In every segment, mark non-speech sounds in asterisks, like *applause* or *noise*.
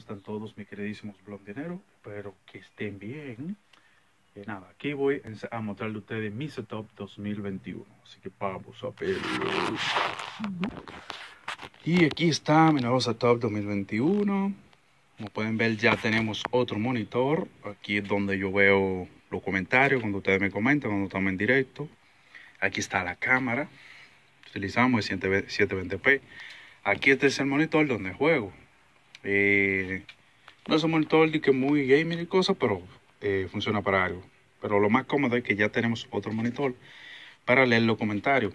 están todos mis queridísimos blondineros? Espero que estén bien. Y nada, aquí voy a mostrarle a ustedes mi setup 2021. Así que vamos a ver. Y aquí está mi nuevo setup 2021. Como pueden ver, ya tenemos otro monitor. Aquí es donde yo veo los comentarios, cuando ustedes me comentan, cuando estamos en directo. Aquí está la cámara. Utilizamos el 720p. Aquí este es el monitor donde juego. Eh, no es un monitor que muy gaming y cosas, pero eh, funciona para algo. Pero lo más cómodo es que ya tenemos otro monitor para leer los comentarios.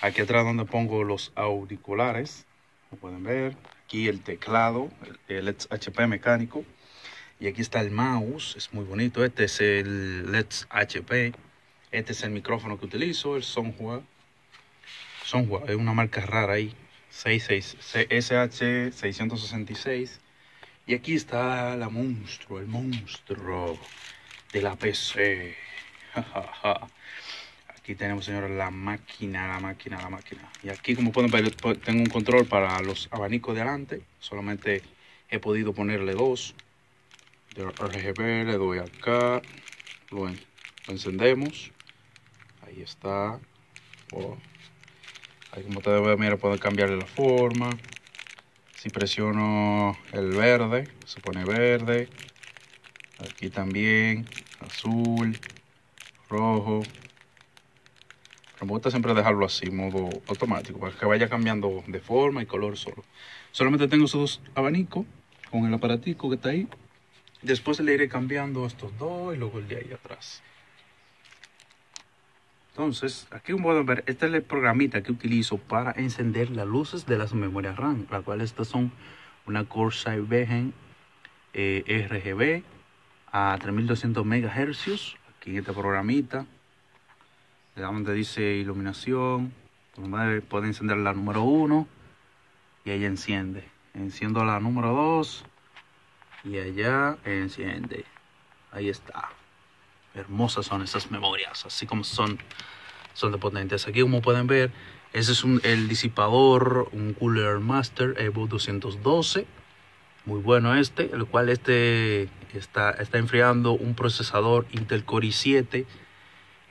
Aquí atrás donde pongo los auriculares, como pueden ver. Aquí el teclado, el, HP mecánico. Y aquí está el mouse, es muy bonito. Este es el Let's HP. Este es el micrófono que utilizo, el Sonhua. Sonhua es una marca rara ahí. 66, SH666. Y aquí está la monstruo, el monstruo de la PC. *laughs* aquí tenemos, señores, la máquina, la máquina, la máquina. Y aquí, como pueden ver, tengo un control para los abanicos de adelante. Solamente he podido ponerle dos. De RGB, le doy acá. Lo, encendemos. Ahí está. Oh. Ahí como ustedes ven, mira, puedo cambiarle la forma. Si presiono el verde, se pone verde. Aquí también, azul, rojo. Pero me gusta siempre dejarlo así, modo automático, para que vaya cambiando de forma y color solo. Solamente tengo esos dos abanicos con el aparatico que está ahí. Después le iré cambiando estos dos y luego el de ahí atrás. Entonces, aquí pueden ver, este es el programita que utilizo para encender las luces de las memorias RAM, las cuales estas son una Corsair Vegein eh, RGB a 3200 MHz. Aquí en este programita, le damos donde dice iluminación, puede encender la número 1 y ahí enciende. Enciendo la número 2 y allá enciende. Ahí está hermosas son esas memorias, así como son, son de potentes. Aquí como pueden ver, ese es un, el disipador, un Cooler Master Evo 212, muy bueno este, el cual este está, está enfriando un procesador Intel Core i7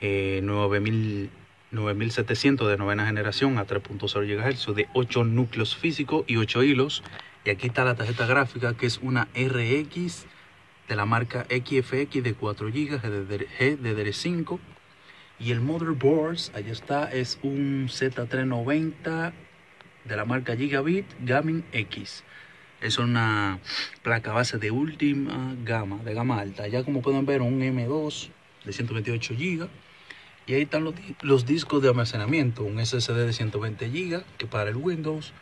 eh, 9700 de novena generación a 3.0 GHz de 8 núcleos físicos y 8 hilos. Y aquí está la tarjeta gráfica que es una RX de la marca XFX de 4 GB GDDR5 y el motherboard, ahí está, es un Z390 de la marca Gigabit Gaming X. Es una placa base de última gama, de gama alta. Ya como pueden ver, un M2 de 128 GB. Y ahí están los, los, discos de almacenamiento, un SSD de 120 GB que para el Windows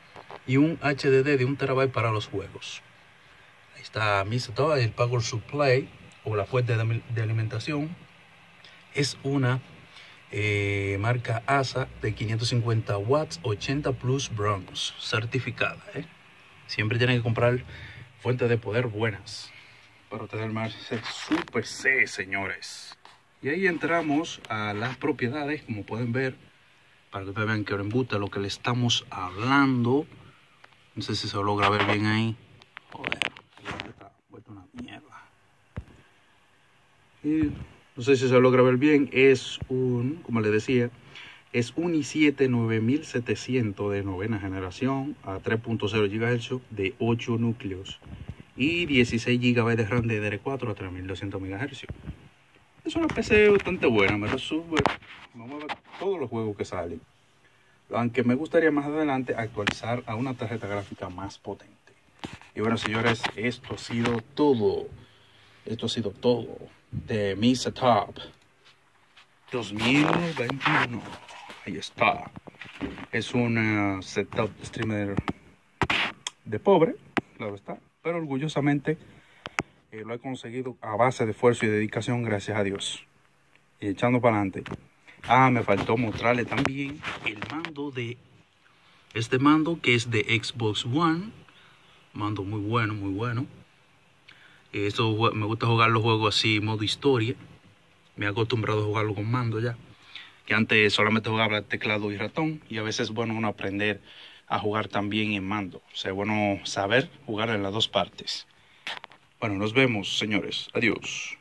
y un HDD de 1 TB para los juegos está todo el Power Supply o la fuente de, alimentación. Es una eh, marca ASA de 550 watts, 80 plus Bronx, certificada. ¿eh? Siempre tienen que comprar fuentes de poder buenas para tener más Super C, señores. Y ahí entramos a las propiedades, como pueden ver, para que vean que embuta lo que le estamos hablando. No sé si se logra ver bien ahí. Joder una mierda. No sé si se logra ver bien, es un, como les decía, es un i7 9700 de novena generación a 3.0 GHz de 8 núcleos y 16 GB de RAM de DDR4 a 3200 MHz. Es una PC bastante buena, me resuelve. A ver todos los juegos que salen. Aunque me gustaría más adelante actualizar a una tarjeta gráfica más potente. Y bueno, señores, esto ha sido todo. Esto ha sido todo de mi setup 2021. Ahí está. Es un uh, setup streamer de pobre, claro está. Pero orgullosamente eh, lo he conseguido a base de esfuerzo y dedicación, gracias a Dios. Y echando para adelante. Ah, me faltó mostrarle también el mando de este mando que es de Xbox One Mando muy bueno, muy bueno. Eso me gusta jugar los juegos así, modo historia. Me he acostumbrado a jugarlo con mando ya. Que antes solamente jugaba teclado y ratón. Y a veces es bueno uno aprender a jugar también en mando. O sea, bueno saber jugar en las dos partes. Bueno, nos vemos, señores. Adiós.